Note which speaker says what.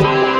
Speaker 1: Bye.